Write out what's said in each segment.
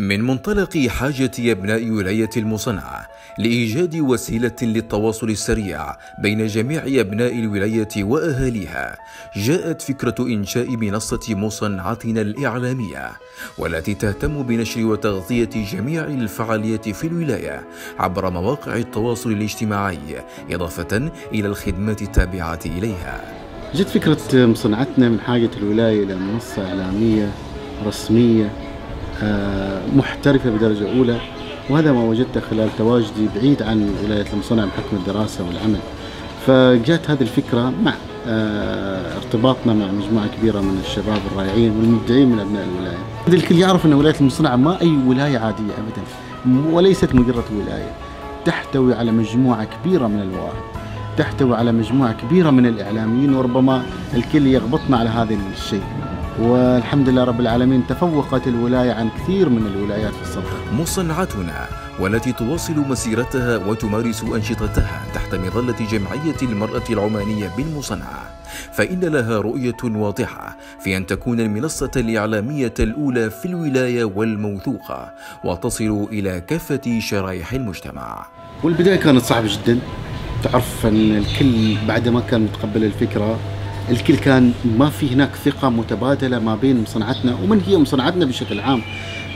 من منطلق حاجة أبناء ولاية المصنعة لإيجاد وسيلة للتواصل السريع بين جميع أبناء الولاية وأهاليها. جاءت فكرة إنشاء منصة مصنعتنا الإعلامية والتي تهتم بنشر وتغطية جميع الفعاليات في الولاية عبر مواقع التواصل الاجتماعي إضافة إلى الخدمات التابعة إليها. جت فكرة مصنعتنا من حاجة الولاية إلى منصة إعلامية رسمية محترفة بدرجة أولى وهذا ما وجدته خلال تواجدي بعيد عن ولاية المصنع بحكم الدراسة والعمل. فجاءت هذه الفكرة مع آه، ارتباطنا مع مجموعة كبيرة من الشباب الرائعين والمبدعين من أبناء الولاية. الكل يعرف أن ولاية المصنع ما أي ولاية عادية أبدا وليست مجرد ولاية. تحتوي على مجموعة كبيرة من المواهب تحتوي على مجموعة كبيرة من الإعلاميين وربما الكل يغبطنا على هذا الشيء. والحمد لله رب العالمين تفوقت الولاية عن كثير من الولايات في الصدر مصنعتنا والتي تواصل مسيرتها وتمارس أنشطتها تحت مظلة جمعية المرأة العمانية بالمصنعة فإن لها رؤية واضحة في أن تكون المنصة الإعلامية الأولى في الولاية والموثوقة وتصل إلى كافة شرائح المجتمع. والبداية كانت صعبة جدا. تعرف أن الكل بعد ما كان متقبل الفكرة الكل كان ما في هناك ثقة متبادلة ما بين مصنعتنا ومن هي مصنعتنا بشكل عام.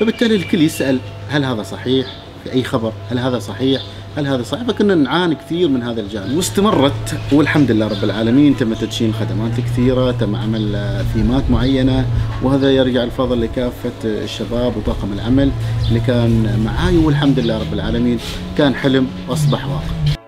فبالتالي الكل يسأل هل هذا صحيح؟ في أي خبر؟ هل هذا صحيح؟ هل هذا صحيح؟ فكنا نعاني كثير من هذا الجانب. واستمرت والحمد لله رب العالمين تم تدشين خدمات كثيرة تم عمل ثيمات معينة وهذا يرجع الفضل لكافة الشباب وطاقم العمل اللي كان معاي والحمد لله رب العالمين كان حلم وأصبح واقع.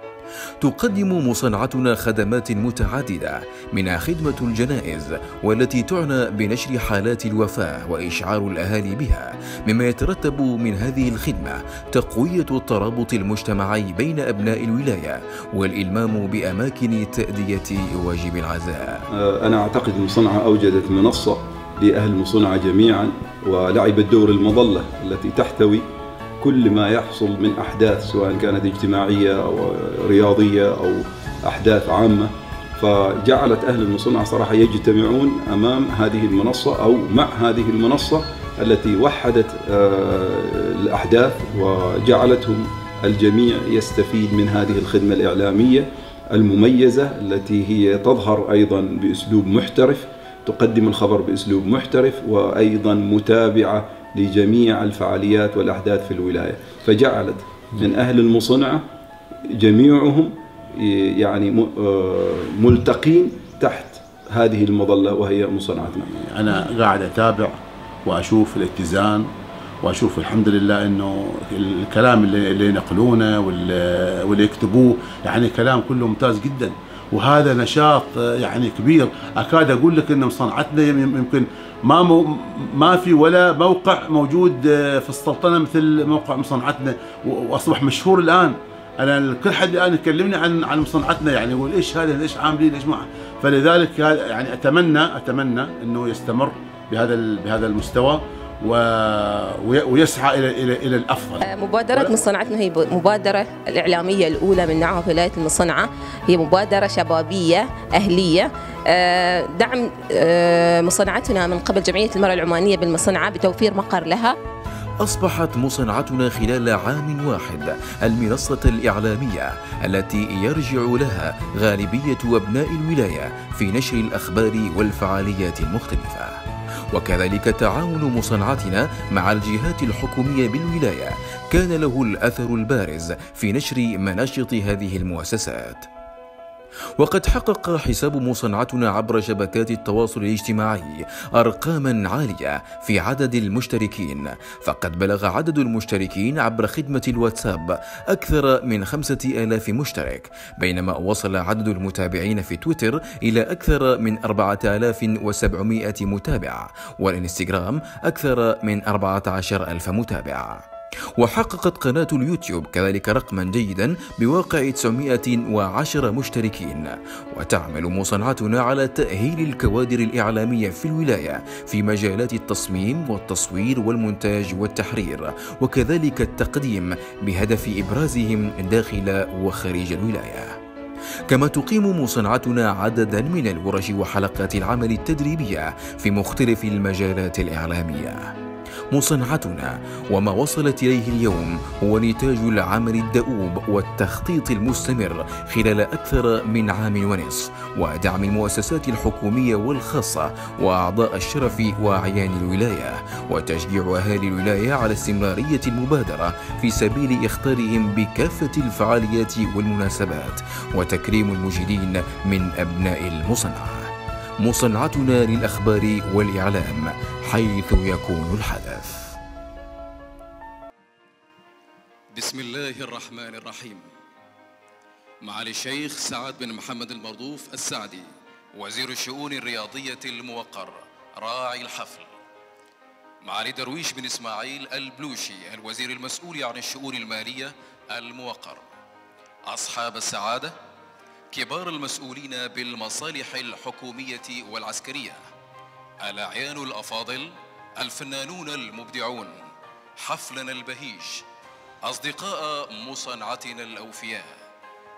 تقدم مصنعتنا خدمات متعددة منها خدمة الجنائز والتي تعنى بنشر حالات الوفاة وإشعار الأهالي بها مما يترتب من هذه الخدمة تقوية الترابط المجتمعي بين أبناء الولاية والإلمام بأماكن تأدية واجب العزاء. أنا أعتقد المصنعة أوجدت منصة لأهل المصنعة جميعا ولعبت دور المظلة التي تحتوي كل ما يحصل من أحداث سواء كانت اجتماعية أو رياضية أو أحداث عامة فجعلت أهل المصنع صراحة يجتمعون أمام هذه المنصة أو مع هذه المنصة التي وحدت الأحداث وجعلتهم الجميع يستفيد من هذه الخدمة الإعلامية المميزة التي هي تظهر أيضا بأسلوب محترف تقدم الخبر بأسلوب محترف وأيضا متابعة لجميع الفعاليات والأحداث في الولاية. فجعلت من أهل المصنعة جميعهم يعني ملتقين تحت هذه المظلة وهي مصنعتنا. أنا قاعد أتابع وأشوف الاتزان وأشوف الحمد لله إنه الكلام اللي, ينقلونه واللي, يكتبوه يعني كلام كله ممتاز جدا. وهذا نشاط يعني كبير. أكاد أقول لك ان مصنعتنا يمكن ما مو ما في ولا موقع موجود في السلطنة مثل موقع مصنعتنا. وأصبح مشهور الآن. أنا كل حد الآن يكلمني عن عن مصنعتنا يعني يقول إيش هذا؟ ليش عاملين؟ إيش ما فلذلك يعني اتمنى أتمنى إنه يستمر بهذا بهذا المستوى. ويسعى إلى إلى إلى الأفضل. آه، مبادرة مصنعتنا هي مبادرة الإعلامية الأولى من نوعها في ولايه المصنعة، هي مبادرة شبابية أهلية آه، دعم آه، مصنعتنا من قبل جمعية المرأة العمانية بالمصنعة بتوفير مقر لها. أصبحت مصنعتنا خلال عام واحد المنصة الإعلامية التي يرجع لها غالبية أبناء الولاية في نشر الأخبار والفعاليات المختلفة وكذلك تعاون مصنعتنا مع الجهات الحكومية بالولاية. كان له الأثر البارز في نشر مناشط هذه المؤسسات. وقد حقق حساب مصنعتنا عبر شبكات التواصل الاجتماعي أرقاما عالية في عدد المشتركين فقد بلغ عدد المشتركين عبر خدمة الواتساب أكثر من خمسة آلاف مشترك بينما وصل عدد المتابعين في تويتر إلى أكثر من 4700 متابع والإنستغرام أكثر من 14 ألف متابع. وحققت قناة اليوتيوب كذلك رقما جيدا بواقع 910 مشتركين. وتعمل مصنعتنا على تأهيل الكوادر الإعلامية في الولاية في مجالات التصميم والتصوير والمونتاج والتحرير وكذلك التقديم بهدف إبرازهم داخل وخارج الولاية. كما تقيم مصنعتنا عددا من الورش وحلقات العمل التدريبية في مختلف المجالات الإعلامية. مصنعتنا وما وصلت إليه اليوم هو نتاج العمل الدؤوب والتخطيط المستمر خلال أكثر من عام ونصف ودعم المؤسسات الحكومية والخاصة وأعضاء الشرف وأعيان الولاية وتشجيع أهالي الولاية على استمرارية المبادرة في سبيل اختارهم بكافة الفعاليات والمناسبات وتكريم المجيدين من أبناء المصنعه مصنعتنا للأخبار والإعلام حيث يكون الحدث. بسم الله الرحمن الرحيم. معالي الشيخ سعد بن محمد المرضوف السعدي وزير الشؤون الرياضية الموقر راعي الحفل. معالي درويش بن إسماعيل البلوشي الوزير المسؤول عن الشؤون المالية الموقر. أصحاب السعادة كبار المسؤولين بالمصالح الحكومية والعسكرية. الأعيان الأفاضل الفنانون المبدعون حفلنا البهيج أصدقاء مصنعتنا الأوفياء.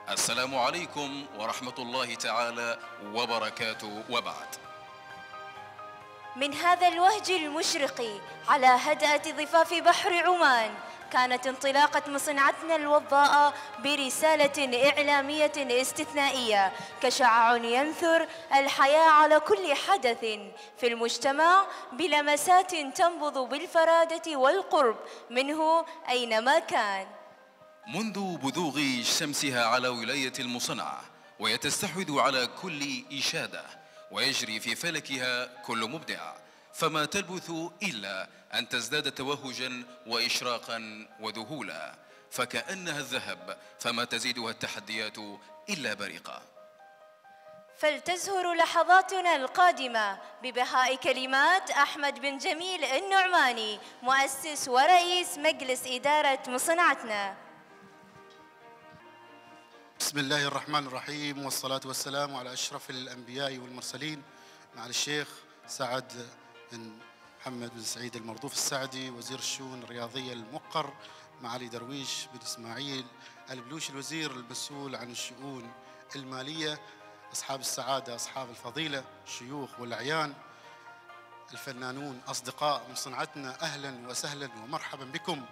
السلام عليكم ورحمة الله تعالى وبركاته. وبعد. من هذا الوهج المشرق على هدأة ضفاف بحر عمان كانت انطلاقة مصنعتنا الوضاءة برسالة إعلامية استثنائية. كشعاع ينثر الحياة على كل حدث في المجتمع بلمسات تنبض بالفرادة والقرب منه أينما كان. منذ بذوغ شمسها على ولاية المصنعة وهي تستحوذ على كل إشادة ويجري في فلكها كل مبدع. فما تلبث إلا أن تزداد توهجا وإشراقا وذهولا فكأنها الذهب فما تزيدها التحديات إلا بريقا فلتزهر لحظاتنا القادمة ببهاء كلمات أحمد بن جميل النعماني مؤسس ورئيس مجلس إدارة مصنعتنا. بسم الله الرحمن الرحيم والصلاة والسلام على أشرف الأنبياء والمرسلين مع الشيخ سعد بن محمد بن سعيد المرضوف السعدي وزير الشؤون الرياضية المقر معالي درويش بن إسماعيل البلوش الوزير المسؤول عن الشؤون المالية أصحاب السعادة أصحاب الفضيلة الشيوخ والأعيان الفنانون أصدقاء من صنعتنا أهلا وسهلا ومرحبا بكم.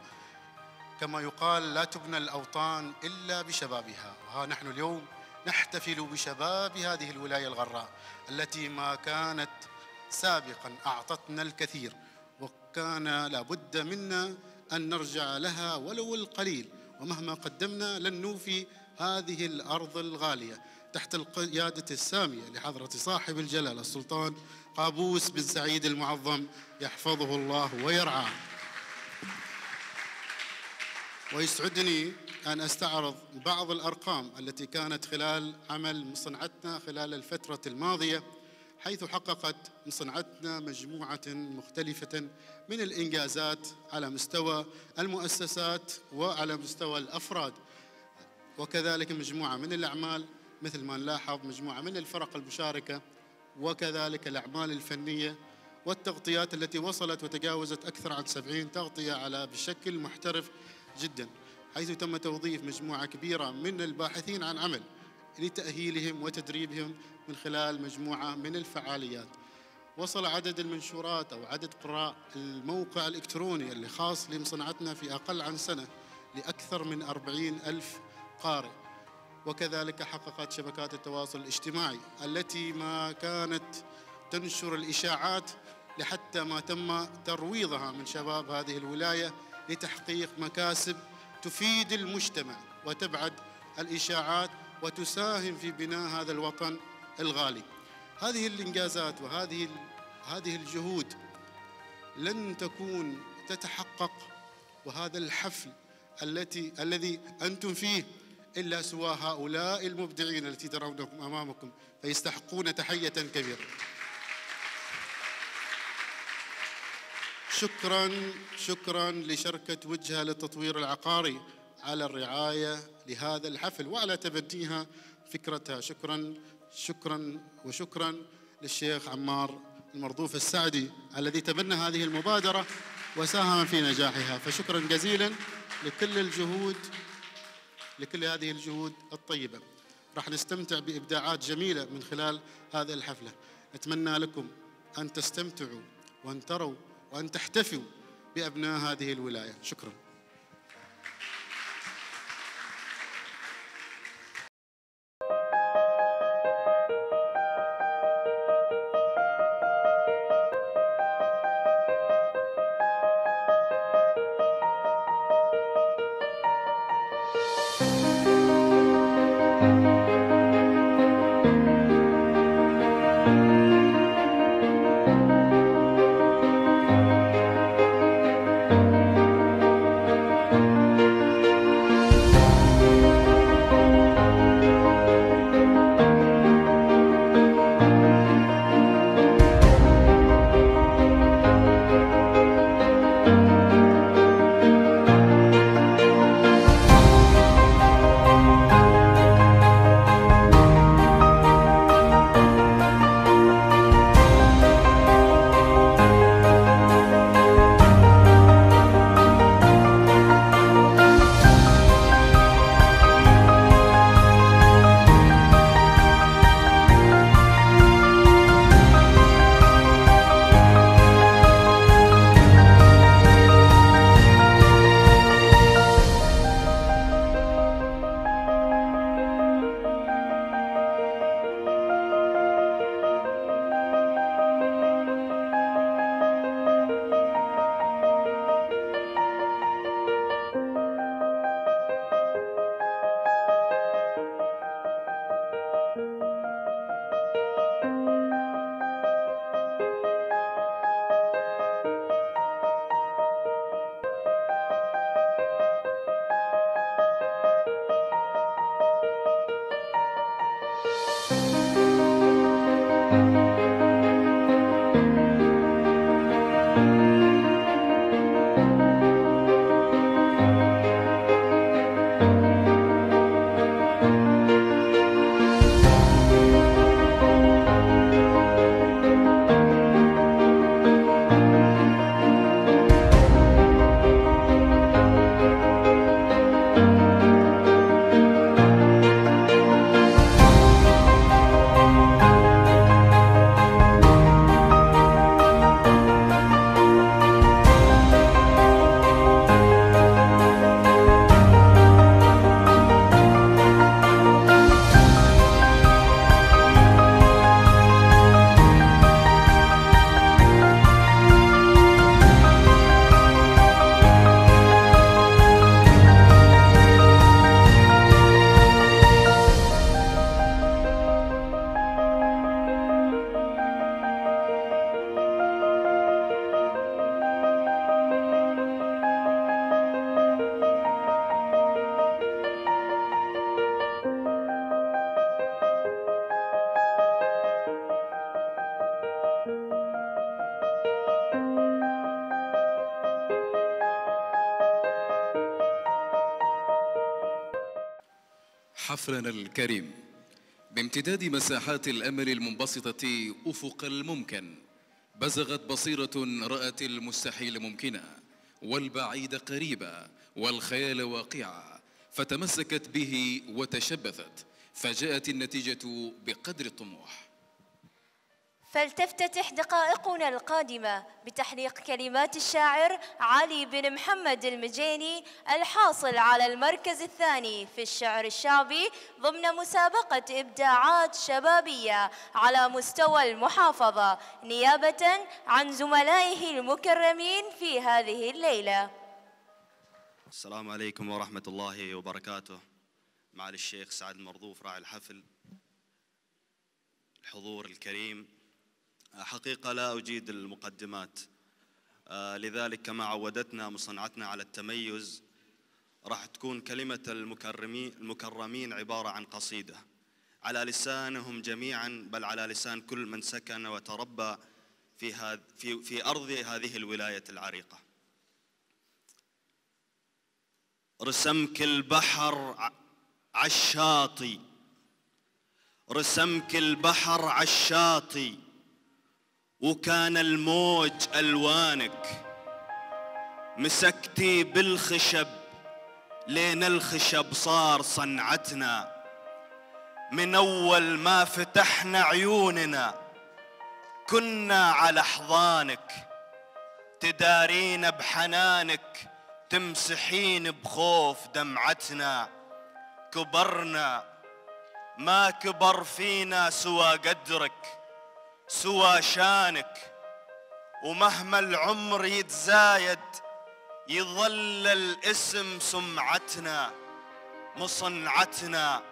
كما يقال لا تبنى الأوطان إلا بشبابها. وها نحن اليوم نحتفل بشباب هذه الولاية الغراء التي ما كانت سابقا أعطتنا الكثير وكان لابد منا أن نرجع لها ولو القليل ومهما قدمنا لن نوفي هذه الأرض الغالية. تحت القيادة السامية لحضرة صاحب الجلالة السلطان قابوس بن سعيد المعظم يحفظه الله ويرعاه. ويسعدني أن أستعرض بعض الأرقام التي كانت خلال عمل مصنعتنا خلال الفترة الماضية. حيث حققت صنعتنا مجموعة مختلفة من الإنجازات على مستوى المؤسسات وعلى مستوى الأفراد. وكذلك مجموعة من الأعمال مثل ما نلاحظ مجموعة من الفرق المشاركة وكذلك الأعمال الفنية والتغطيات التي وصلت وتجاوزت أكثر عن 70 تغطية على بشكل محترف جدا حيث تم توظيف مجموعة كبيرة من الباحثين عن عمل. لتأهيلهم وتدريبهم من خلال مجموعة من الفعاليات. وصل عدد المنشورات أو عدد قراء الموقع الإلكتروني اللي خاص لمصنعتنا في أقل عن سنة لأكثر من أربعين ألف قارئ. وكذلك حققت شبكات التواصل الاجتماعي التي ما كانت تنشر الإشاعات لحتى ما تم ترويضها من شباب هذه الولاية لتحقيق مكاسب تفيد المجتمع وتبعد الإشاعات وتساهم في بناء هذا الوطن الغالي. هذه الإنجازات وهذه هذه الجهود لن تكون تتحقق وهذا الحفل التي الذي أنتم فيه إلا سوى هؤلاء المبدعين التي ترونهم أمامكم فيستحقون تحية كبيرة. شكرا شكرا لشركة وجهة للتطوير العقاري. على الرعاية لهذا الحفل وعلى تبنيها فكرتها. شكرا شكرا وشكرا للشيخ عمار المرضوف السعدي الذي تبنى هذه المبادرة وساهم في نجاحها. فشكرا جزيلا لكل الجهود لكل هذه الجهود الطيبة. راح نستمتع بإبداعات جميلة من خلال هذه الحفلة. نتمنى لكم أن تستمتعوا وأن تروا وأن تحتفوا بأبناء هذه الولاية. شكراً. الكريم. بامتداد مساحات الأمل المنبسطة أفق الممكن بزغت بصيرة رأت المستحيل ممكنا والبعيد قريبا والخيال واقعا فتمسكت به وتشبثت فجاءت النتيجة بقدر الطموح. فلتفتتح دقائقنا القادمة بتحليق كلمات الشاعر علي بن محمد المجيني الحاصل على المركز الثاني في الشعر الشعبي ضمن مسابقة إبداعات شبابية على مستوى المحافظة نيابة عن زملائه المكرمين في هذه الليلة. السلام عليكم ورحمة الله وبركاته. معالي الشيخ سعد المرضوف راعي الحفل الحضور الكريم حقيقة لا أجيد المقدمات. آه، لذلك كما عودتنا مصنعتنا على التميز راح تكون كلمة المكرمين, المكرمين عبارة عن قصيدة. على لسانهم جميعا بل على لسان كل من سكن وتربى في, هذ في, في أرض هذه الولاية العريقة. رسمك البحر عالشاطي رسمك البحر عالشاطي وكان الموج ألوانك. مسكتي بالخشب لين الخشب صار صنعتنا. من أول ما فتحنا عيوننا كنا على حضانك. تدارين بحنانك تمسحين بخوف دمعتنا. كبرنا ما كبر فينا سوى قدرك. سوى شانك ومهما العمر يتزايد يظل الاسم سمعتنا مصنعتنا.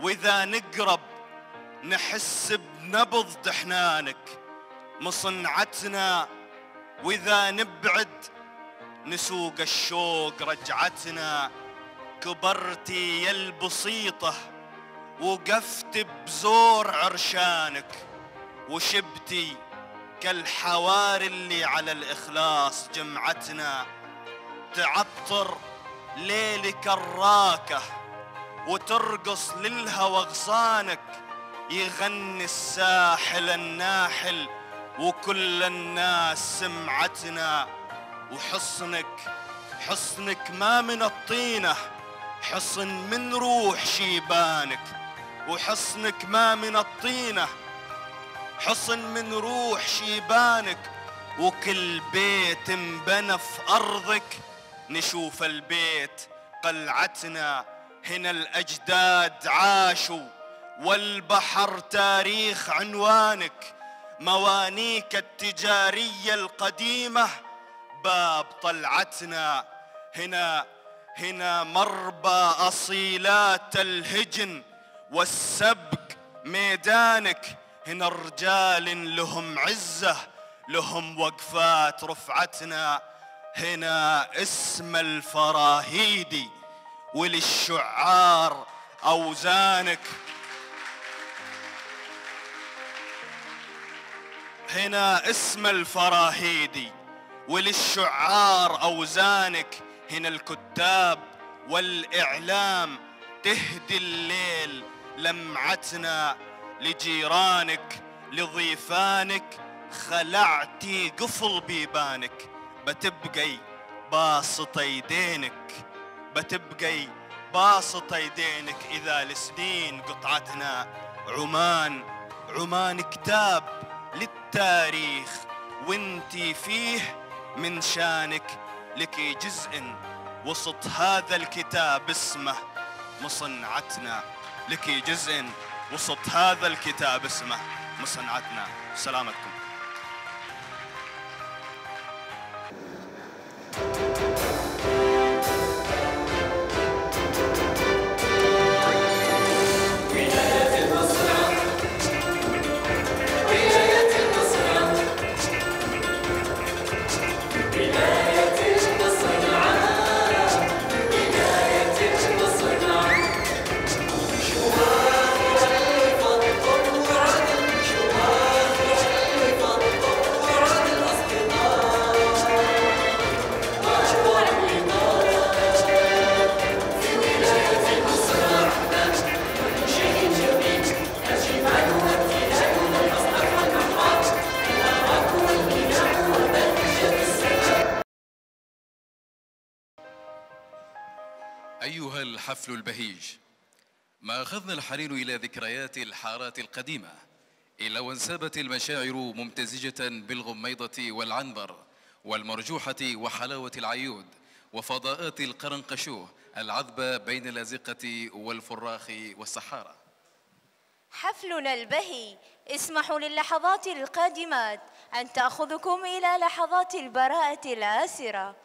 وإذا نقرب نحس بنبض دحنانك مصنعتنا. وإذا نبعد نسوق الشوق رجعتنا. كبرتي يا البسيطة وقفت بزور عرشانك. وشبتي كالحواري اللي على الإخلاص جمعتنا. تعطر ليل كراكة وترقص للهوى غصانك. يغني الساحل الناحل وكل الناس سمعتنا. وحصنك حصنك ما من الطينة حصن من روح شيبانك. وحصنك ما من الطينة حصن من روح شيبانك وكل بيت انبنى في أرضك. نشوف البيت قلعتنا هنا الأجداد عاشوا. والبحر تاريخ عنوانك موانيك التجارية القديمة. باب طلعتنا هنا هنا مربى أصيلات الهجن. والسبق ميدانك هنا رجال لهم عزة لهم وقفات رفعتنا. هنا اسم الفراهيدي وللشعار أوزانك. هنا اسم الفراهيدي وللشعار أوزانك. هنا الكتاب والإعلام. تهدي الليل لمعتنا. لجيرانك لضيفانك خلعتي قفل بيبانك. بتبقي باسط يدينك بتبقي باسط يدينك إذا لسنين قطعتنا. عمان عمان كتاب للتاريخ وانتي فيه من شانك. لك جزء وسط هذا الكتاب اسمه مصنعتنا. لك جزء وسط هذا الكتاب اسمه مصنعتنا. سلامتكم. أخذنا الحنين إلى ذكريات الحارات القديمة إلا وانسابت المشاعر ممتزجة بالغميضة والعنبر والمرجوحة وحلاوة العيود وفضاءات القرنقشوه العذبة بين الأزقة والفراخ والصحارى. حفلنا البهي اسمحوا للحظات القادمات أن تأخذكم إلى لحظات البراءة الآسرة.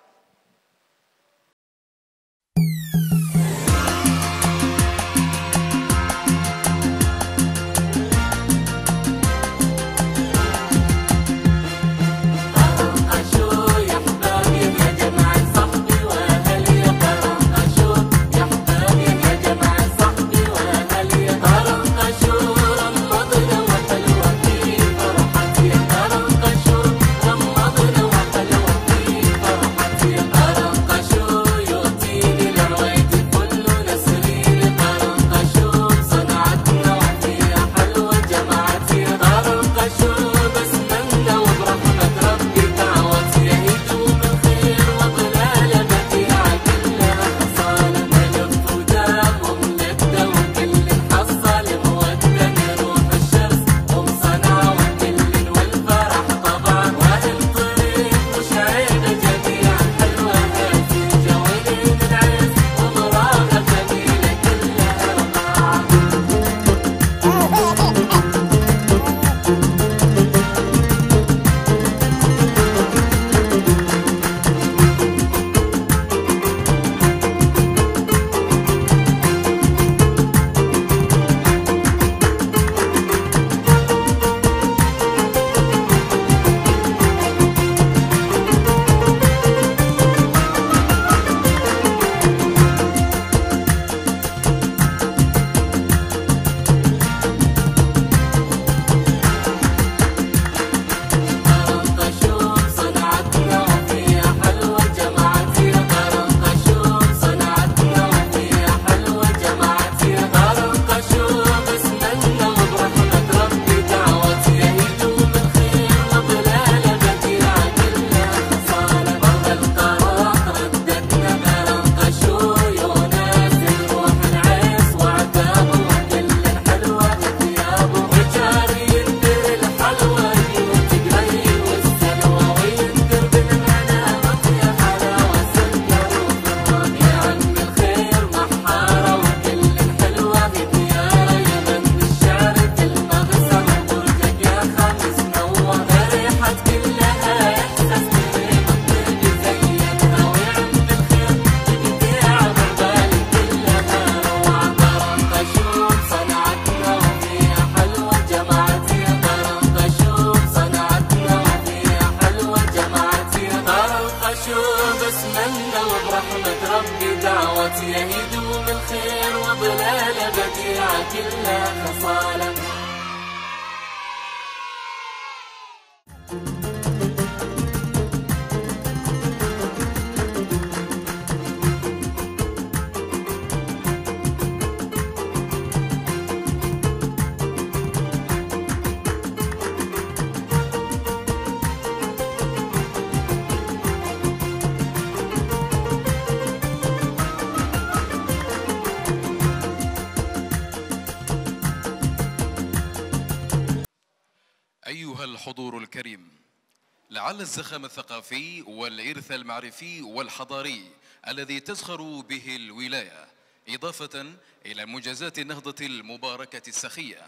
الزخم الثقافي والإرث المعرفي والحضاري الذي تزخر به الولاية إضافة إلى منجزات النهضة المباركة السخية.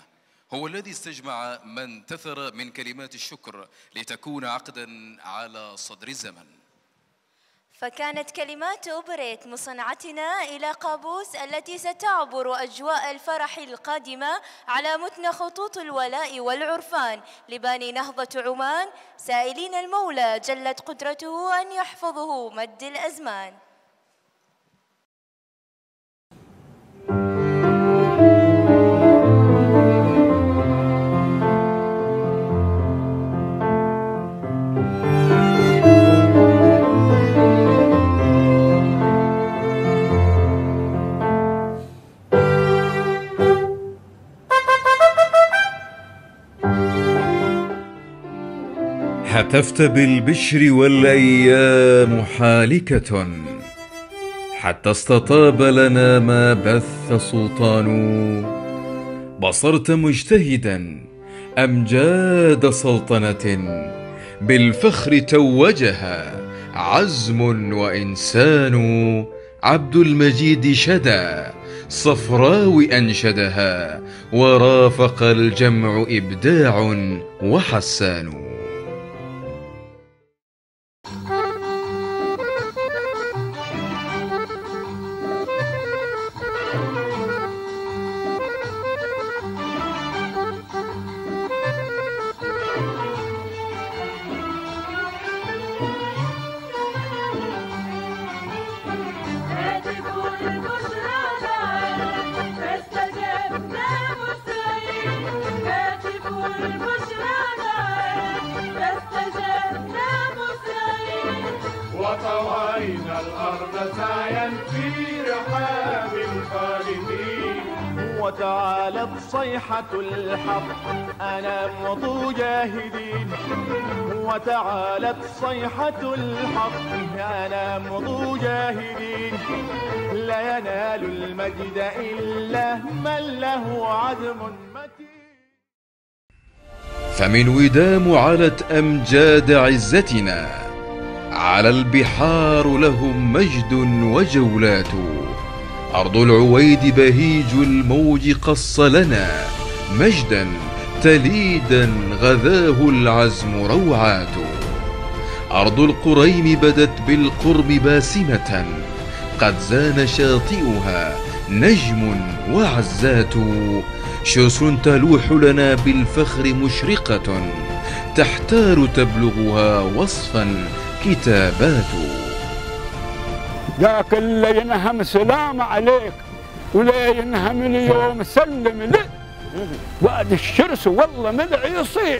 هو الذي استجمع من تثر من كلمات الشكر لتكون عقدا على صدر الزمن. فكانت كلمات أوبريت مصنعتنا إلى قابوس التي ستعبر أجواء الفرح القادمة على متن خطوط الولاء والعرفان لباني نهضة عمان سائلين المولى جلت قدرته أن يحفظه مد الأزمان. هتفت بالبشر والأيام حالكة. حتى استطاب لنا ما بث سلطان. بصرت مجتهدا أمجاد سلطنة. بالفخر توجها عزم وإنسان. عبد المجيد شدا صفراو أنشدها. ورافق الجمع إبداع وحسان. لا ينال المجد إلا من له عزم فمن ودام علت أمجاد عزتنا على البحار لهم مجد وجولات. أرض العويد بهيج الموج قص لنا مجدا تليدا غذاه العزم روعات. أرض القريم بدت بالقرب باسمة قد زان شاطئها نجم وعزات. شرس تلوح لنا بالفخر مشرقة تحتار تبلغها وصفا كتابات. ذاك اللي ينهم سلام عليك ولا ينهم اليوم سلم لي. وادي الشرس والله من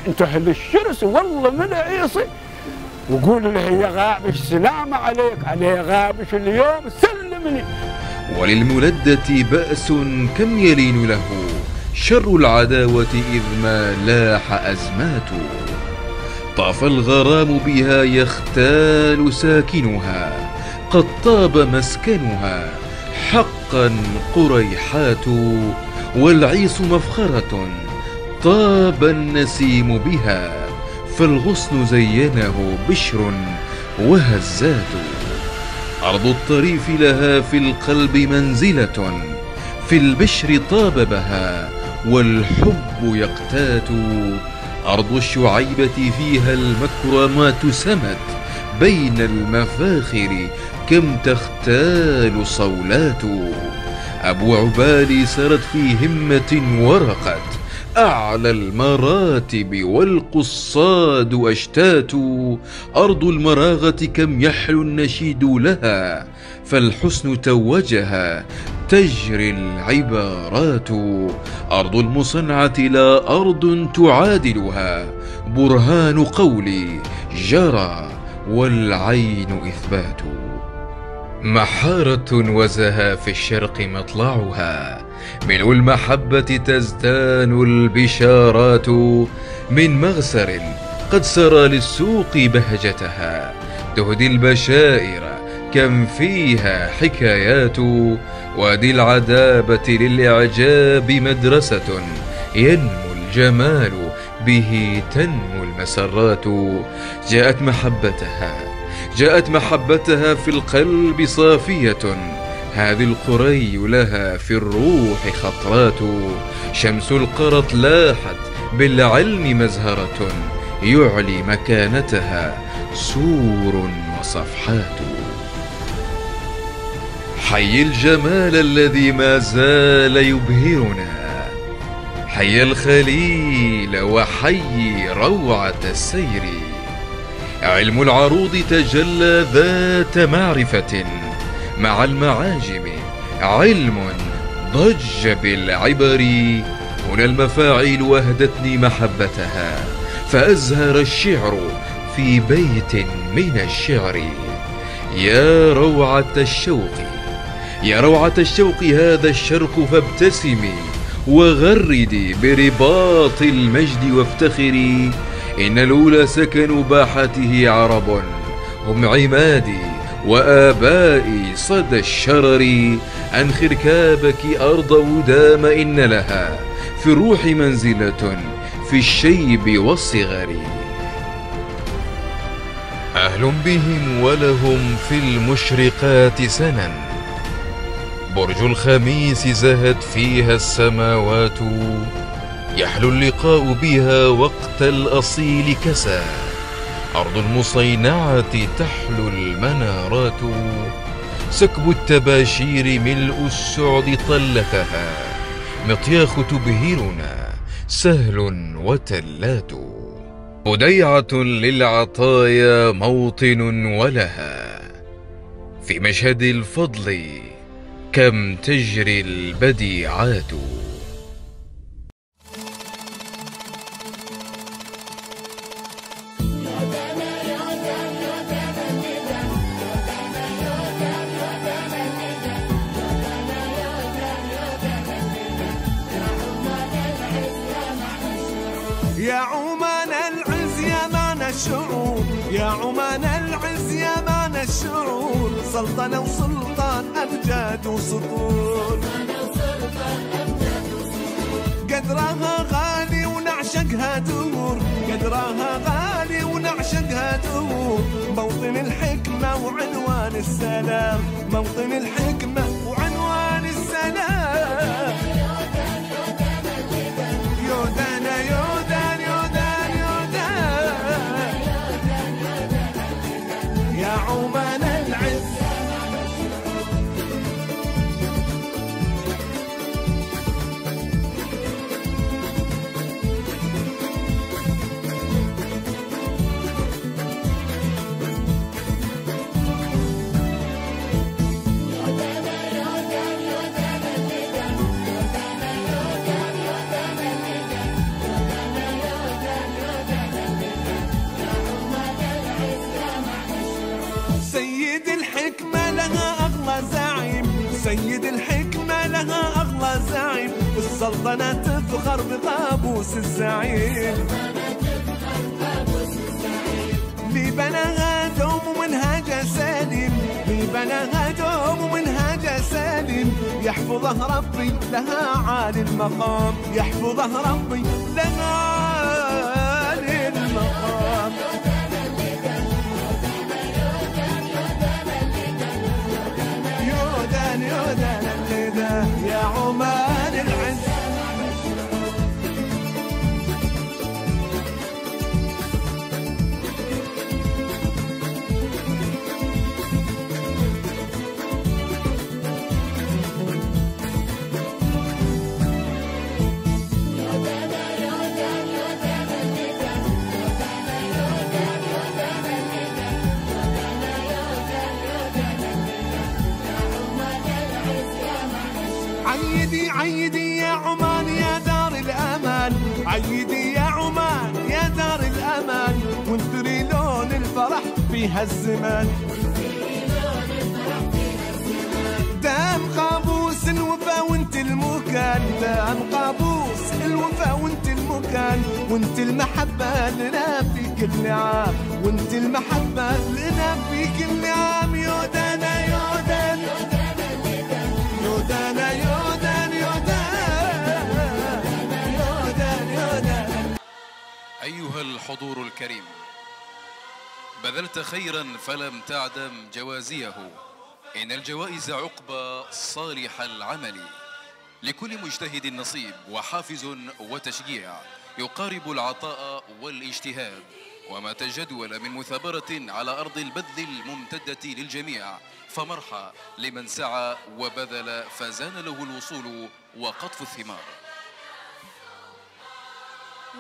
انت أهل الشرس والله من عيصي وقول له يا غابش سلام عليك. عليه غابش اليوم؟ سلمني. وللملدة بأس كم يلين له. شر العداوة إذ ما لاح أزمات طاف الغرام بها يختال ساكنها. قد طاب مسكنها. حقا قريحات. والعيس مفخرة. طاب النسيم بها. فالغصن زينه بشر وهزات أرض الطريف لها في القلب منزلة في البشر طاب بها والحب يقتات. أرض الشعيبة فيها المكرمات سمت بين المفاخر كم تختال صولات. أبو عبالي سرت في همة ورقت أعلى المراتب والقصاد أشتات أرض المراغة كم يحلو النشيد لها فالحسن توجها تجري العبارات أرض المصنعة لا أرض تعادلها برهان قولي جرى والعين إثبات محارة وزها في الشرق مطلعها ملء المحبة تزدان البشارات. من مغسر قد سرى للسوق بهجتها. تهدي البشائر كم فيها حكايات. وادي العذابة للإعجاب مدرسة. ينمو الجمال به تنمو المسرات. جاءت محبتها جاءت محبتها في القلب صافية. هذه القري لها في الروح خطرات. شمس القرط لاحت بالعلم مزهرة يعلي مكانتها سور وصفحات. حي الجمال الذي ما زال يبهرنا. حي الخليل وحي روعة السير. علم العروض تجلى ذات معرفة. مع المعاجم. علم ضج بالعبر. هنا المفاعيل وهدتني محبتها فأزهر الشعر في بيت من الشعر. يا روعة الشوق يا روعة الشوق هذا الشرق فابتسمي وغردي برباط المجد وافتخري إن الأولى سكنوا باحته عرب هم عمادي وآبائي صدى الشرر عن خركابك أرض ودام إن لها في الروح منزلة في الشيب والصغر. أهل بهم ولهم في المشرقات سنا برج الخميس زهت فيها السماوات يحلو اللقاء بها وقت الأصيل كسى أرض المصينعة تحلو المنارات. سكب التباشير ملء السعد طلتها. مطياخ تبهرنا سهل وتلات. بديعة للعطايا موطن ولها. في مشهد الفضل كم تجري البديعات. يا عمان العز يا معنى الشعور يا عمان العز يا معنى الشعور سلطنة وسلطان أمجاد وسطور. قدرها غالي ونعشقها دور. قدرها غالي ونعشقها دور. موطن الحكمة وعنوان السلام. موطن الحكمة السلطنة تفخر بقابوس الزعيم. بناها دوم ومنهاجها سالم. لي بناها دوم ومنهاجها سالم. يحفظها ربي لها عالي المقام. يحفظها ربي لها الفرح في هالزمان دام قابوس الوفا وانت المكان. دام قابوس الوفا وانت المكان. وانت المحبة لنا في كل عام. وانت المحبة لنا في كل عام. يودانا يودان يودانا يودان يودان يودان يودان أيها الحضور الكريم. بذلت خيرا فلم تعدم جوازيه. إن الجوائز عقبى صالح العمل لكل مجتهد نصيب وحافز وتشجيع يقارب العطاء والاجتهاد. وما تجدول من مثابرة على أرض البذل الممتدة للجميع فمرحى لمن سعى وبذل فزان له الوصول وقطف الثمار.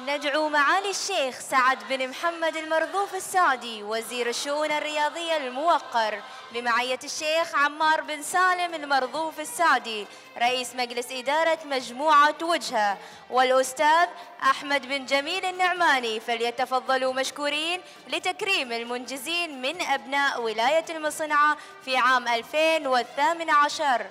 ندعو معالي الشيخ سعد بن محمد المرذوف السعدي وزير الشؤون الرياضية الموقر بمعية الشيخ عمار بن سالم المرذوف السعدي رئيس مجلس إدارة مجموعة وجهة والأستاذ أحمد بن جميل النعماني. فليتفضلوا مشكورين لتكريم المنجزين من أبناء ولاية المصنعة في عام 2018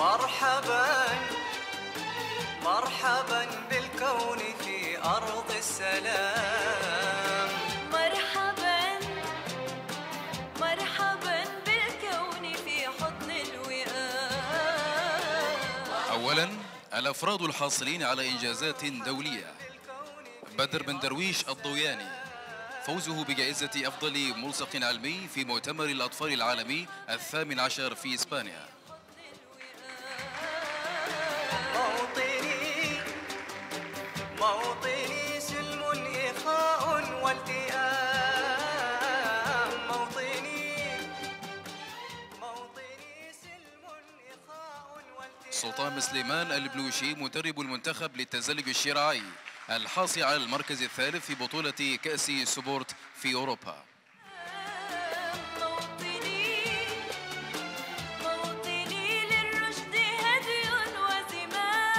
مرحبا مرحبا بالكون في أرض السلام. مرحبا مرحبا بالكون في حضن الوئام. أولا الأفراد الحاصلين على إنجازات دولية. بدر بن درويش الضوياني. فوزه بجائزة أفضل ملصق علمي في مؤتمر الأطفال العالمي الثامن عشر في إسبانيا. سلطان سليمان البلوشي مدرب المنتخب للتزلج الشراعي الحاصل على المركز الثالث في بطولة كأس سبورت في أوروبا. موطني موطني للرشد هدي وزمام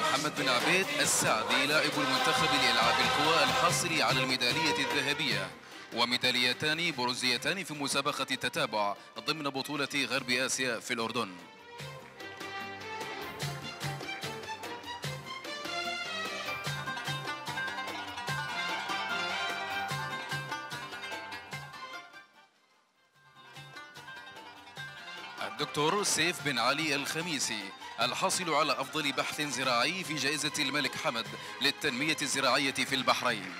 محمد بن عبيد السعدي لاعب المنتخب لألعاب القوى الحاصل على الميدالية الذهبية. وميداليتان برونزيتان في مسابقة التتابع ضمن بطولة غرب آسيا في الأردن. الدكتور سيف بن علي الخميسي الحاصل على أفضل بحث زراعي في جائزة الملك حمد للتنمية الزراعية في البحرين.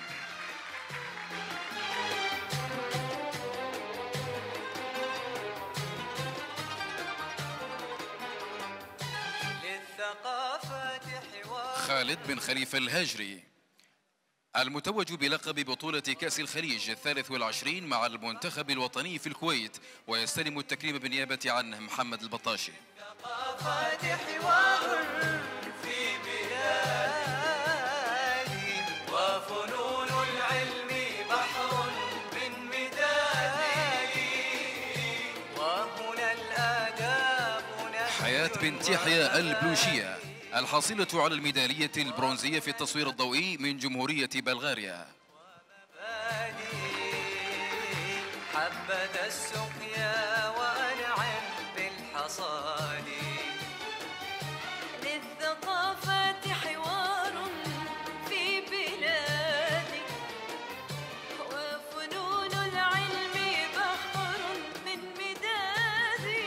خالد بن خليفة الهاجري المتوج بلقب بطولة كأس الخليج الثالث والعشرين مع المنتخب الوطني في الكويت ويستلم التكريم بالنيابة عنه محمد البطاشي. حياة بنت يحيى البلوشية. الحاصلة على الميدالية البرونزية في التصوير الضوئي من جمهورية بلغاريا. حبة السقيا وأنعم بالحصاد. للثقافة حوار في بلادي وفنون العلم بحر من مدادي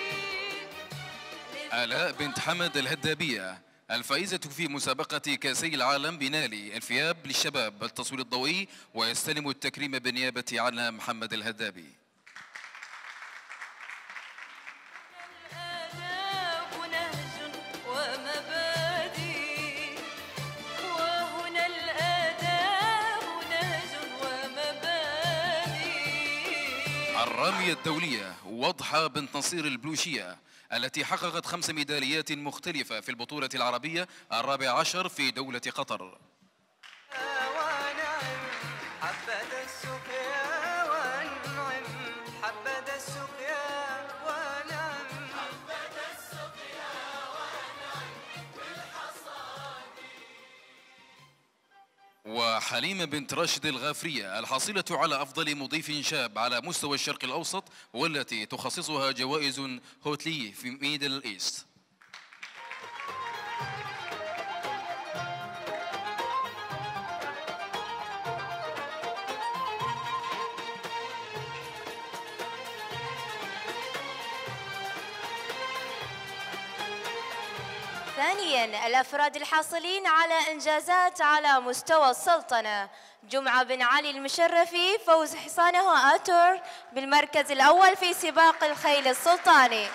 آلاء بنت حمد الهدابية. الفائزة في مسابقة كاسي العالم بنالي الفياب للشباب التصوير الضوئي ويستلم التكريم بالنيابة عنها محمد الهدابي. الرامية الدولية وضحى بنت نصير البلوشية. التي حققت خمس ميداليات مختلفة في البطولة العربية الرابع عشر في دولة قطر. وحليمة بنت راشد الغافرية الحاصلة على أفضل مضيف شاب على مستوى الشرق الأوسط والتي تخصصها جوائز Hotelier Middle East. ثانيا الأفراد الحاصلين على إنجازات على مستوى السلطنة. جمعة بن علي المشرفي فوز حصانه آتور بالمركز الأول في سباق الخيل السلطاني.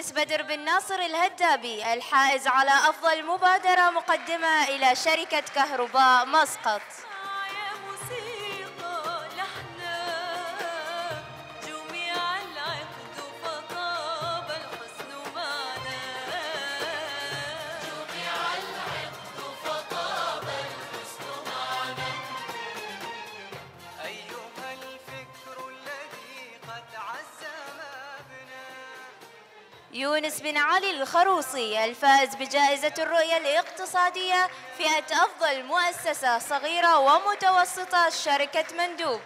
المهندس بدر بن ناصر الهدابي الحائز على أفضل مبادرة مقدمة إلى شركة كهرباء مسقط. علي الخروصي. الفائز بجائزة الرؤية الاقتصادية فئة أفضل مؤسسة صغيرة ومتوسطة شركة مندوب.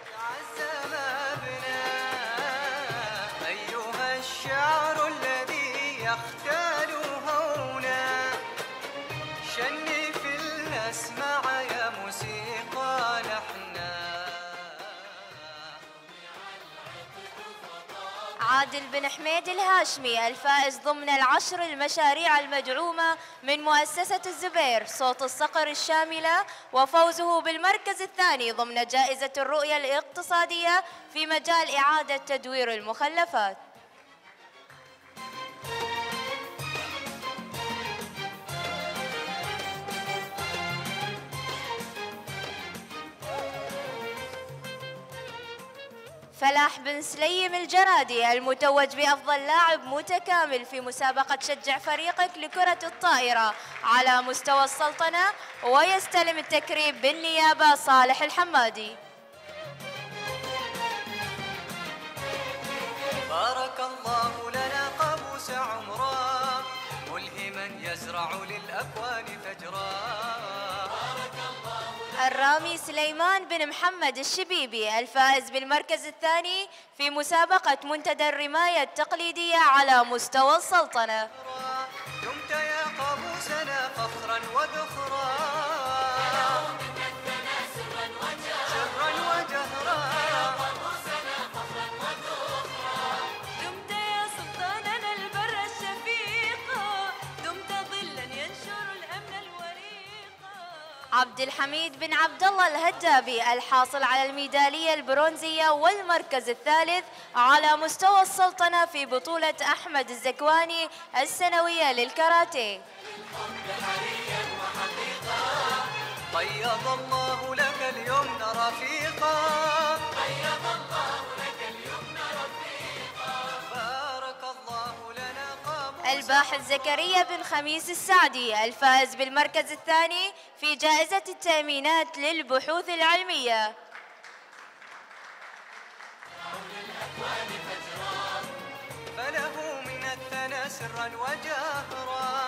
عادل بن حميد الهاشمي الفائز ضمن العشر المشاريع المدعومة من مؤسسة الزبير صوت الصقر الشاملة وفوزه بالمركز الثاني ضمن جائزة الرؤية الاقتصادية في مجال إعادة تدوير المخلفات. فلاح بن سليم الجرادي المتوج بأفضل لاعب متكامل في مسابقة شجع فريقك لكرة الطائرة على مستوى السلطنة ويستلم التكريم بالنيابة صالح الحمادي. بارك الله لنا قابوس عمرا ملهما يزرع للأكوان فجرا. الرامي سليمان بن محمد الشبيبي الفائز بالمركز الثاني في مسابقة منتدى الرماية التقليدية على مستوى السلطنة. عبد الحميد بن عبد الله الهدابي الحاصل على الميدالية البرونزية والمركز الثالث على مستوى السلطنة في بطولة أحمد الزكواني السنوية للكاراتيه. بيض الله لك رفيقا. الباحث زكريا بن خميس السعدي الفائز بالمركز الثاني في جائزة التأمينات للبحوث العلمية. فله من الثنى سرا وجهرا.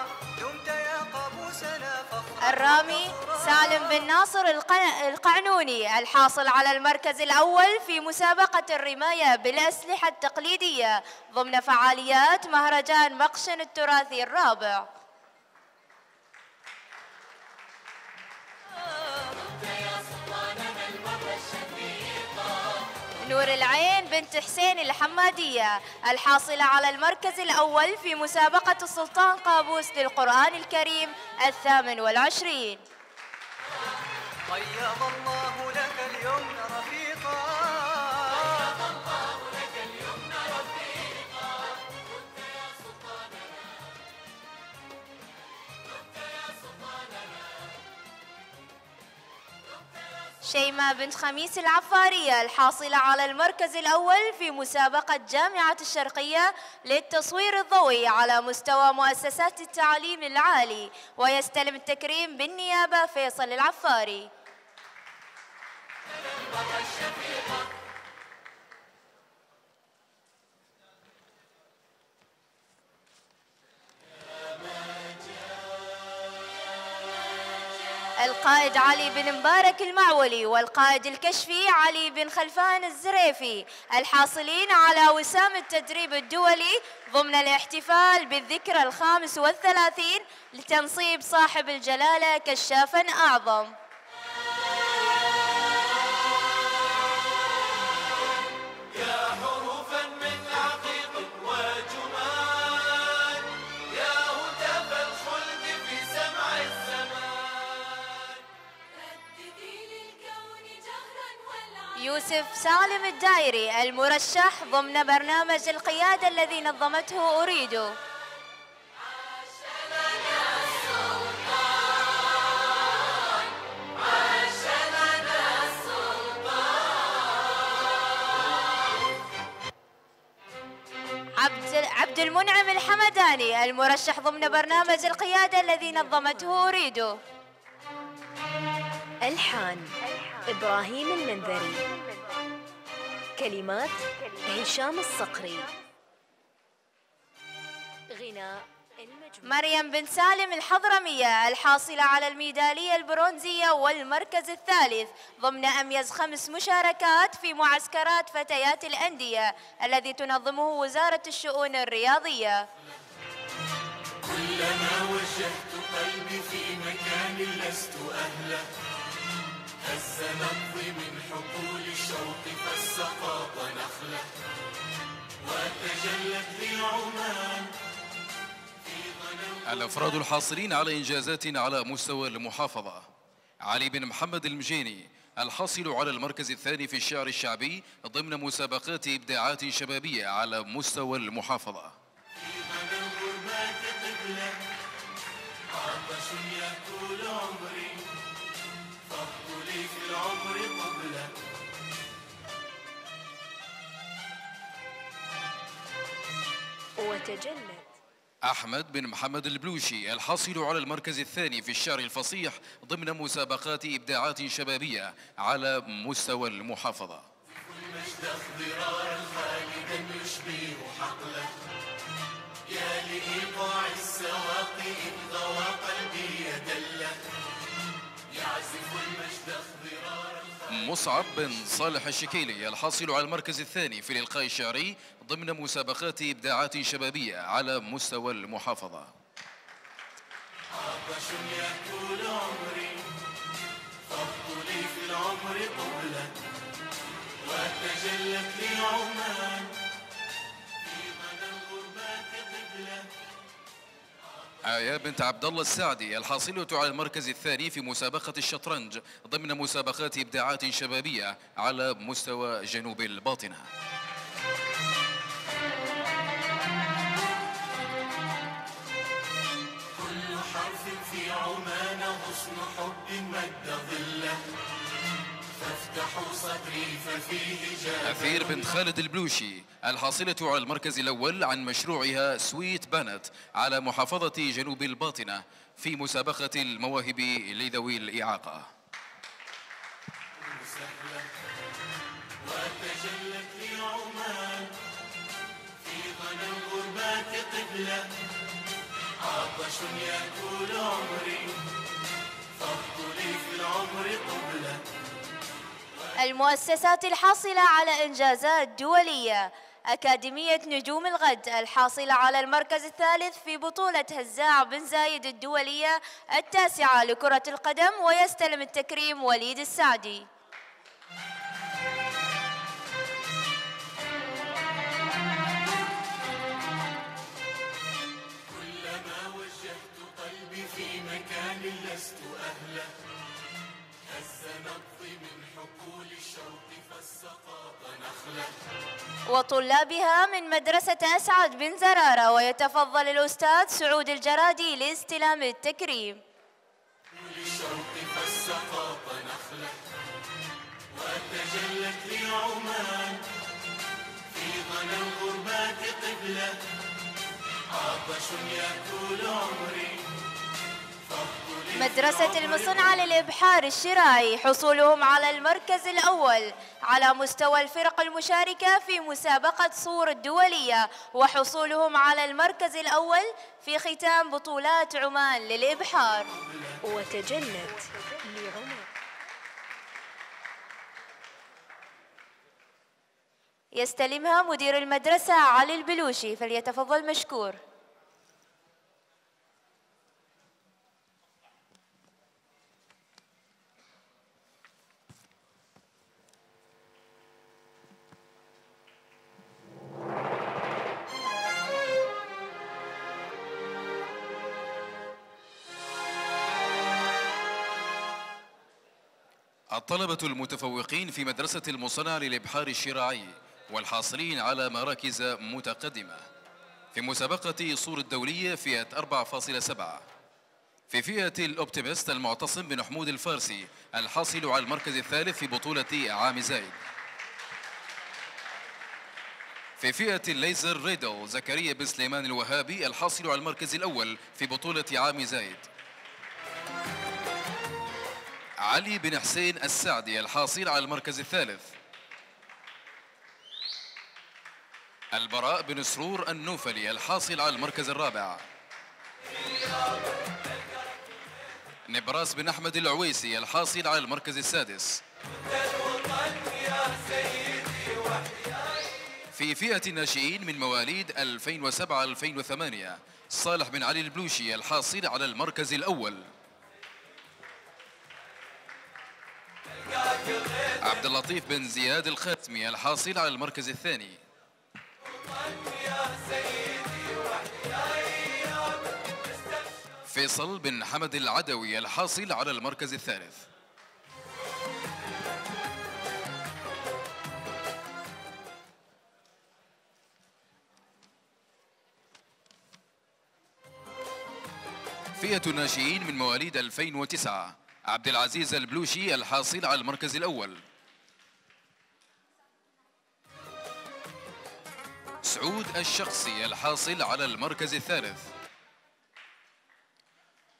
الرامي سالم بن ناصر الق- القعنوني الحاصل على المركز الأول في مسابقة الرماية بالأسلحة التقليدية ضمن فعاليات مهرجان مقشن التراثي الرابع. نور العين بنت حسين الحمادية الحاصلة على المركز الأول في مسابقة السلطان قابوس للقرآن الكريم الثامن والعشرين. بيض الله لك اليمن رفيقا شيماء بنت خميس العفارية الحاصلة على المركز الأول في مسابقة جامعة الشرقية للتصوير الضوئي على مستوى مؤسسات التعليم العالي ويستلم التكريم بالنيابة فيصل العفاري. القائد علي بن مبارك المعولي والقائد الكشفي علي بن خلفان الزريفي الحاصلين على وسام التدريب الدولي ضمن الاحتفال بالذكرى الخامس والثلاثين لتنصيب صاحب الجلالة كشافا أعظم. يوسف سالم الدايري المرشح ضمن برنامج القيادة الذي نظمته أريد. عبد المنعم الحمداني المرشح ضمن برنامج القيادة الذي نظمته أريد. ألحان. إبراهيم المنذري. كلمات هشام الصقري. غناء مريم بن سالم الحضرمية الحاصلة على الميدالية البرونزية والمركز الثالث ضمن أميز خمس مشاركات في معسكرات فتيات الأندية الذي تنظمه وزارة الشؤون الرياضية. كلما وجهت قلبي في مكان لست أهله هز نبضي من حقول الشوق فالسقاط نخلة وتجلت لي عمان الأفراد الحاصلين على إنجازات على مستوى المحافظة. علي بن محمد المجيني الحاصل على المركز الثاني في الشعر الشعبي ضمن مسابقات إبداعات شبابية على مستوى المحافظة. عطش يأكل عمري في العمر قبلة. وتجلت. أحمد بن محمد البلوشي الحاصل على المركز الثاني في الشعر الفصيح ضمن مسابقات إبداعات شبابية على مستوى المحافظة. المجد ضرارا خالدا يشبه حقله. يا لإيقاع السواقي إذ غوى قلبي يدله. يعزف المجد ضرارا مصعب بن صالح الشكيلي الحاصل على المركز الثاني في الإلقاء الشعري ضمن مسابقات إبداعات شبابية على مستوى المحافظة. عطش يأكل عمري فضل لي في العمر قبلة وتجلت لي عمان آية بنت عبد الله السعدي الحاصلة على المركز الثاني في مسابقة الشطرنج ضمن مسابقات إبداعات شبابية على مستوى جنوب الباطنة. كل حرف في عمان غصن حب مد ظله. فافتحوا صدري ففيه جاء أثير بنت خالد البلوشي الحاصلة على المركز الأول عن مشروعها سويت بانت على محافظة جنوب الباطنة في مسابقة المواهب لذوي الإعاقة. وتجلت لي عمان في غنى الغربات قبلة. عطش يأكل عمري فضلي في العمر قبلة المؤسسات الحاصلة على إنجازات دولية. أكاديمية نجوم الغد الحاصلة على المركز الثالث في بطولة هزاع بن زايد الدولية التاسعة لكرة القدم ويستلم التكريم وليد السعدي. وطلابها من مدرسة أسعد بن زرارة ويتفضل الأستاذ سعود الجرادي لاستلام التكريم. للشوق فالسقاط نخلة وتجلت لي عمان في غنى الغربات قبلة. عطش يأكل عمري فضلي مدرسة المصنعة للإبحار الشراعي حصولهم على المركز الأول على مستوى الفرق المشاركة في مسابقة صور الدولية. وحصولهم على المركز الأول في ختام بطولات عمان للإبحار. وتجلت لعمان يستلمها مدير المدرسة علي البلوشي. فليتفضل مشكور. الطلبة المتفوقين في مدرسة المصنع للإبحار الشراعي والحاصلين على مراكز متقدمة. في مسابقة صور الدولية فئة 4.7 في فئة الأوبتيمست المعتصم بن حمود الفارسي الحاصل على المركز الثالث في بطولة عام زايد. في فئة الليزر ريدل زكريا بن سليمان الوهابي الحاصل على المركز الأول في بطولة عام زايد. علي بن حسين السعدي الحاصل على المركز الثالث. البراء بن سرور النوفلي الحاصل على المركز الرابع. نبراس بن أحمد العويسي الحاصل على المركز السادس. في فئة الناشئين من مواليد 2007-2008 صالح بن علي البلوشي الحاصل على المركز الأول. عبد اللطيف بن زياد الخاتمي الحاصل على المركز الثاني. فيصل بن حمد العدوي الحاصل على المركز الثالث. فئة الناشئين من مواليد 2009 عبد العزيز البلوشي الحاصل على المركز الأول. سعود الشخصي الحاصل على المركز الثالث.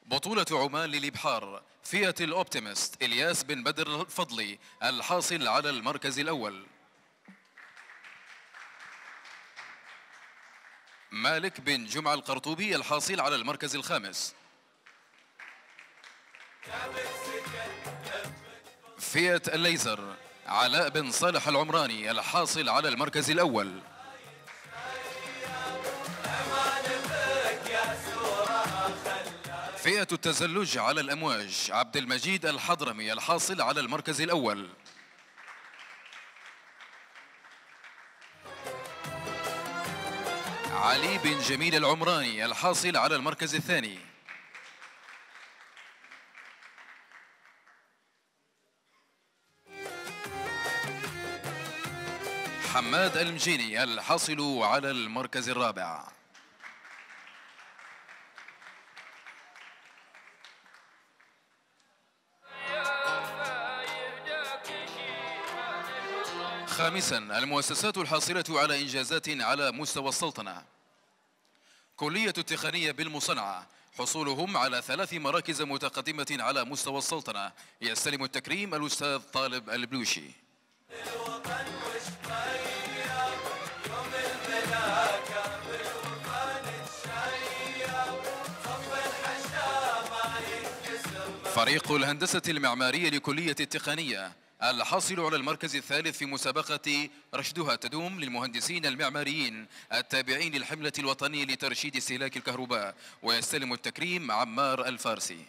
بطولة عمان للإبحار فئة الأوبتيمست إلياس بن بدر الفضلي الحاصل على المركز الأول. مالك بن جمعة القرطوبي الحاصل على المركز الخامس. فئة الليزر علاء بن صالح العمراني الحاصل على المركز الأول. فئة التزلج على الأمواج عبد المجيد الحضرمي الحاصل على المركز الأول. علي بن جميل العمراني الحاصل على المركز الثاني. حماد المجيني الحاصل على المركز الرابع. خامسا المؤسسات الحاصلة على إنجازات على مستوى السلطنة. كلية التقنية بالمصنعة حصولهم على ثلاث مراكز متقدمة على مستوى السلطنة. يستلم التكريم الأستاذ طالب البلوشي. فريق الهندسة المعمارية لكلية التقنية الحاصل على المركز الثالث في مسابقة رشدها تدوم للمهندسين المعماريين التابعين للحملة الوطنية لترشيد استهلاك الكهرباء. ويستلم التكريم عمار الفارسي.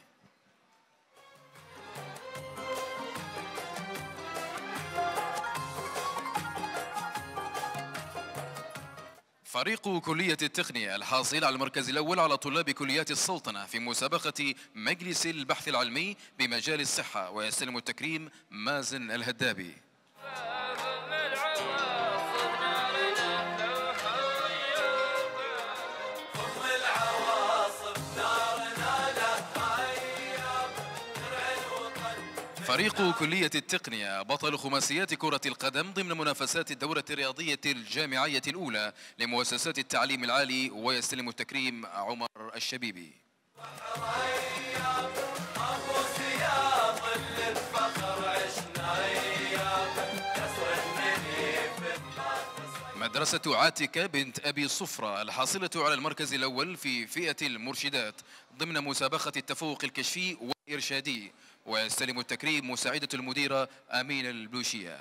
فريق كلية التقنية الحاصل على المركز الأول على طلاب كليات السلطنة في مسابقة مجلس البحث العلمي بمجال الصحة ويستلم التكريم مازن الهدابي. فريق كلية التقنية بطل خماسيات كرة القدم ضمن منافسات الدورة الرياضية الجامعية الأولى لمؤسسات التعليم العالي ويستلم التكريم عمر الشبيبي. مدرسة عاتكة بنت أبي صفرة الحاصلة على المركز الأول في فئة المرشدات ضمن مسابقة التفوق الكشفي والإرشادي ويستلم التكريم مساعدة المديرة أمين البلوشية.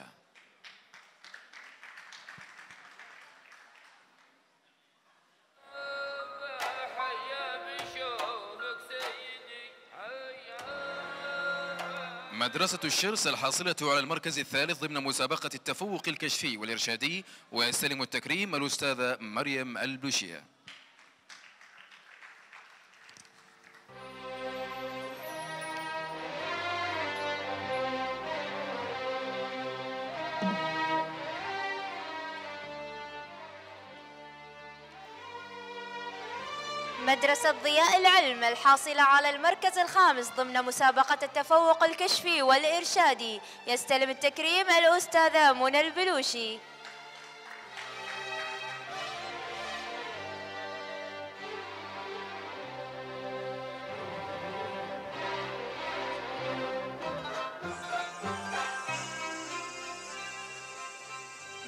مدرسة الشرس الحاصلة على المركز الثالث ضمن مسابقة التفوق الكشفي والإرشادي ويستلم التكريم الأستاذة مريم البلوشية. مدرسة ضياء العلم الحاصلة على المركز الخامس ضمن مسابقة التفوق الكشفي والإرشادي. يستلم التكريم الأستاذة منى البلوشي.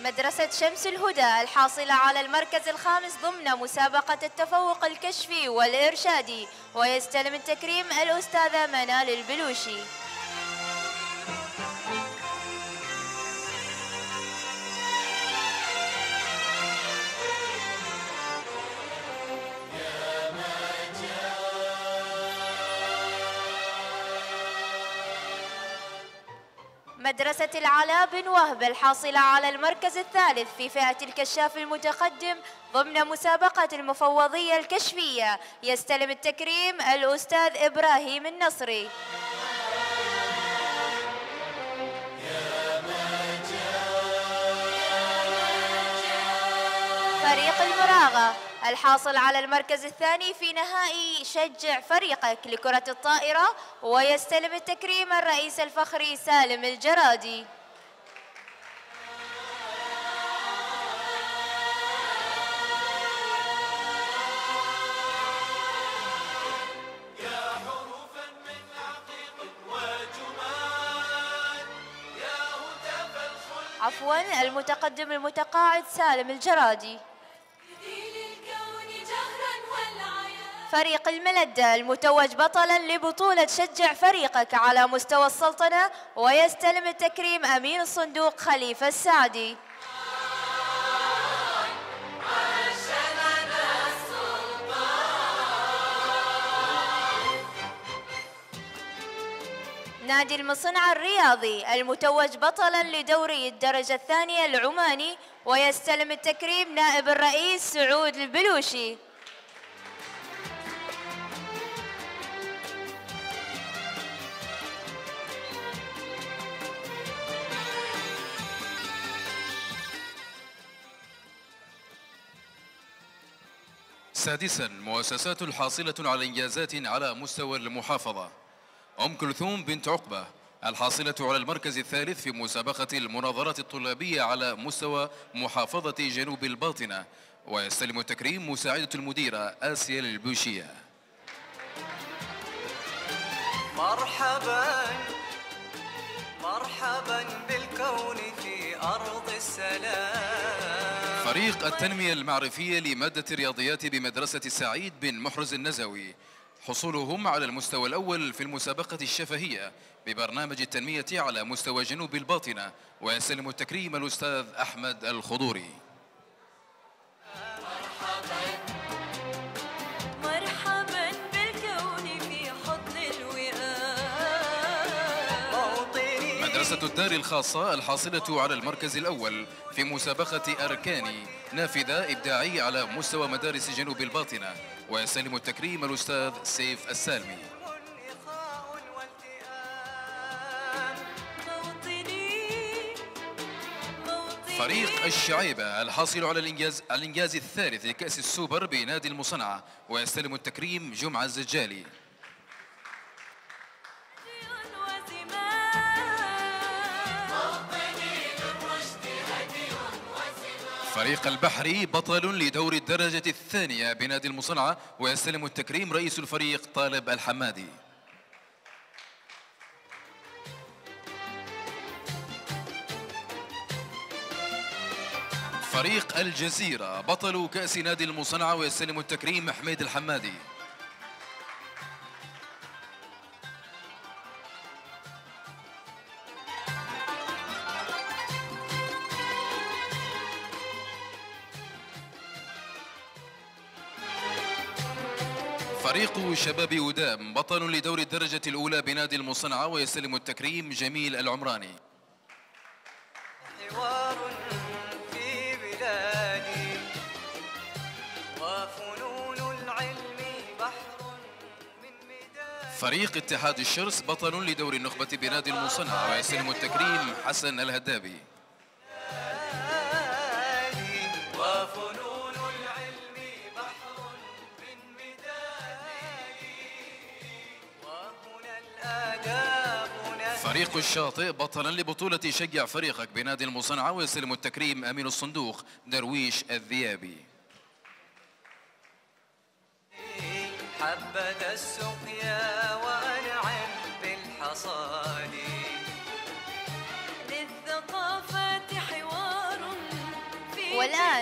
مدرسة شمس الهدى الحاصلة على المركز الخامس ضمن مسابقة التفوق الكشفي والإرشادي ويستلم التكريم الأستاذة منال البلوشي. مدرسة العلاء بن وهب الحاصلة على المركز الثالث في فئة الكشاف المتقدم ضمن مسابقة المفوضية الكشفية. يستلم التكريم الأستاذ إبراهيم النصري. الحاصل على المركز الثاني في نهائي شجع فريقك لكرة الطائرة ويستلم التكريم الرئيس الفخري سالم الجرادي. عفوا المتقدم المتقاعد سالم الجرادي. فريق الملدة المتوج بطلا لبطولة شجع فريقك على مستوى السلطنة ويستلم التكريم أمين الصندوق خليفة السعدي. نادي المصنع الرياضي المتوج بطلا لدوري الدرجة الثانية العماني ويستلم التكريم نائب الرئيس سعود البلوشي. سادسا مؤسسات حاصلة على إنجازات على مستوى المحافظة. أم كلثوم بنت عقبة الحاصلة على المركز الثالث في مسابقة المناظرات الطلابية على مستوى محافظة جنوب الباطنة. ويستلم التكريم مساعدة المديرة آسيا البوشية مرحبا مرحبا بالكون في أرض السلام. فريق التنمية المعرفية لمادة الرياضيات بمدرسة سعيد بن محرز النزوي. حصولهم على المستوى الأول في المسابقة الشفهية ببرنامج التنمية على مستوى جنوب الباطنة. ويستلم التكريم الأستاذ أحمد الخضوري. مدرسة الدار الخاصة الحاصلة على المركز الأول في مسابقة أركاني نافذة إبداعي على مستوى مدارس جنوب الباطنة. ويستلم التكريم الأستاذ سيف السالمي. فريق الشعيبة الحاصل على الإنجاز الإنجاز الثالث لكأس السوبر بنادي المصنعة ويستلم التكريم جمعة الزجالي. فريق البحري بطل لدور الدرجة الثانية بنادي المصنعة ويستلم التكريم رئيس الفريق طالب الحمادي. فريق الجزيرة بطل كأس نادي المصنعة ويستلم التكريم حميد الحمادي. فريق شباب ودام. بطل لدور الدرجة الأولى بنادي المصنعة ويستلم التكريم جميل العمراني. حوار في بلادي وفنون العلم بحر فريق اتحاد الشرس بطل لدور النخبة بنادي المصنعة ويستلم التكريم حسن الهدابي. فريق الشاطئ بطلا لبطولة شجع فريقك بنادي المصنعة ويستلم التكريم أمين الصندوق درويش الذيابي. حبذا السقيا وأنعم بالحصاد. للثقافات حوار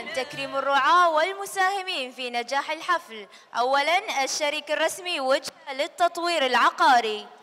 لتكريم الرعاة والمساهمين في نجاح الحفل. أولا الشريك الرسمي وجهة للتطوير العقاري.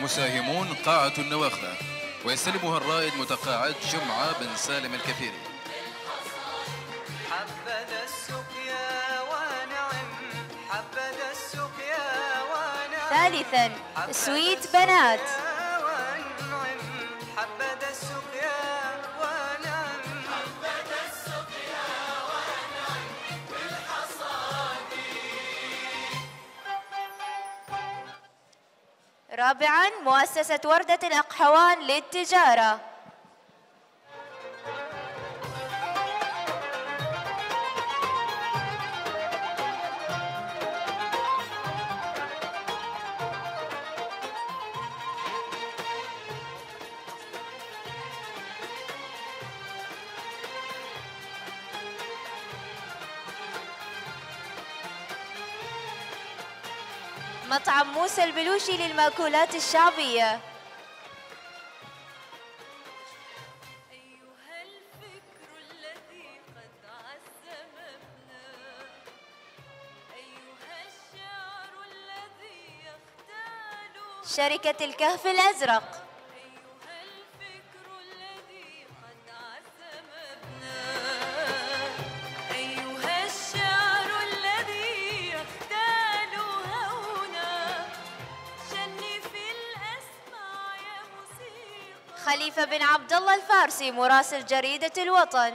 المساهمون قاعة النواخلة ويستلمها الرائد متقاعد جمعة بن سالم الكثيري حبذا السقيا ونعم حبذا السقيا ونعم ثالثا سويت بنات. رابعا مؤسسة وردة الأقحوان للتجارة. مطعم موسى البلوشي للمأكولات الشعبية. شركة الكهف الأزرق. بن عبد الله الفارسي مراسل جريدة الوطن.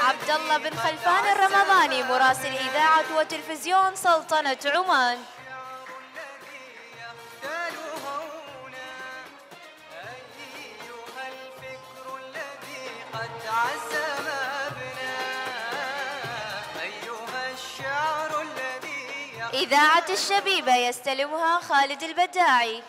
عبد الله بن خلفان الرمضاني مراسل إذاعة وتلفزيون سلطنة عمان. الشعر الذي إذاعة الشبيبة يستلمها خالد البداعي.